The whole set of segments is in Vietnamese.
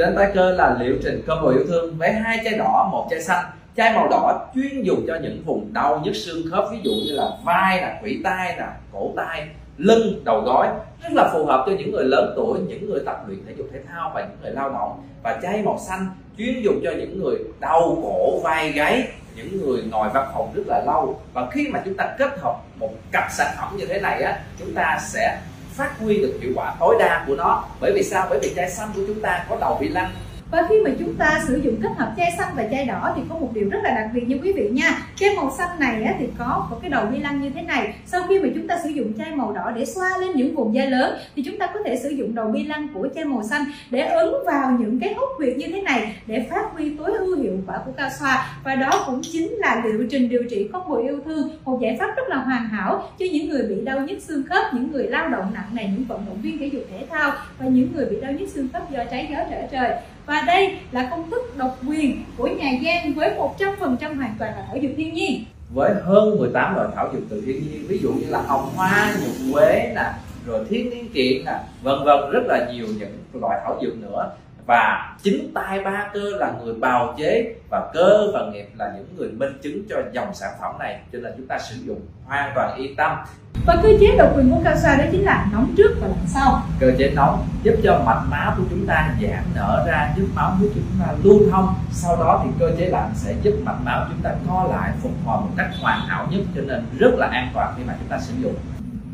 Trên tay cơ là liệu trình combo yêu thương với hai chai đỏ, một chai xanh. Chai màu đỏ chuyên dùng cho những vùng đau nhức xương khớp ví dụ như là vai là quỷ tai là cổ tay, lưng, đầu gối rất là phù hợp cho những người lớn tuổi, những người tập luyện thể dục thể thao và những người lao động. Và chai màu xanh chuyên dùng cho những người đau cổ, vai gáy, những người ngồi văn phòng rất là lâu và khi mà chúng ta kết hợp một cặp sản phẩm như thế này á chúng ta sẽ phát huy được hiệu quả tối đa của nó. Bởi vì sao? Bởi vì chai xanh của chúng ta có đầu vi lăng và khi mà chúng ta sử dụng kết hợp chai xanh và chai đỏ thì có một điều rất là đặc biệt như quý vị nha. Chai màu xanh này á, thì có một cái đầu vi lăng như thế này. Sau khi mà chúng ta sử dụng chai màu đỏ để xoa lên những vùng da lớn thì chúng ta có thể sử dụng đầu vi lăng của chai màu xanh để ấn vào những cái hốc huyệt như thế này để phát huy tối ưu hiệu quả của cao xoa. Và đó cũng chính là liệu trình điều trị combo yêu thương một giải pháp rất là hoàn hảo cho những người bị đau nhức xương khớp những người lao động nặng này những vận động viên thể dục thể thao và những người bị đau nhức xương khớp do trái gió trở trời và đây là công thức độc quyền của nhà Giang với 100% hoàn toàn là thảo dược thiên nhiên. Với hơn 18 loại thảo dược từ thiên nhiên ví dụ như là hồng hoa, nhục quế nè rồi thiên niên kiện nè vân vân rất là nhiều những loại thảo dược nữa. Và chính tay ba cơ là người bào chế và cơ và nghiệp là những người minh chứng cho dòng sản phẩm này. Cho nên chúng ta sử dụng hoàn toàn yên tâm và cơ chế độc quyền của cao đó chính là nóng trước và lạnh sau. Cơ chế nóng giúp cho mạch máu của chúng ta giãn nở ra, giúp máu của chúng ta lưu thông. Sau đó thì cơ chế lạnh sẽ giúp mạch máu chúng ta co lại, phục hồi một cách hoàn hảo nhất, cho nên rất là an toàn khi mà chúng ta sử dụng.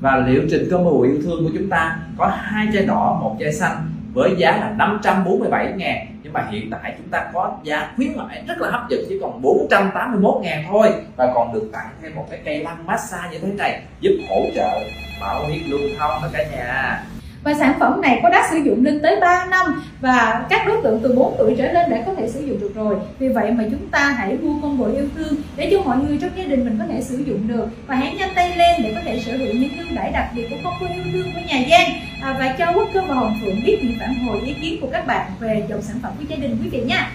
Và liệu trình combo yêu thương của chúng ta có hai chai đỏ, một chai xanh với giá là 547 ngàn nhưng mà hiện tại chúng ta có giá khuyến mãi rất là hấp dẫn, chỉ còn 481 ngàn thôi. Và còn được tặng thêm một cái cây lăn massage như thế này, giúp hỗ trợ bảo huyết lưu thông đó cả nhà. Và sản phẩm này có đã sử dụng lên tới 3 năm và các đối tượng từ 4 tuổi trở lên đã có thể sử dụng được rồi. Vì vậy mà chúng ta hãy mua combo yêu thương để cho mọi người trong gia đình mình có thể sử dụng được. Và hãy nhanh tay lên để có thể sở hữu những ưu đãi đặc biệt của combo yêu thương của nhà Giang à, và cho Quốc Cơ và Hồng Phượng biết những phản hồi ý kiến của các bạn về dòng sản phẩm của gia đình quý vị nha.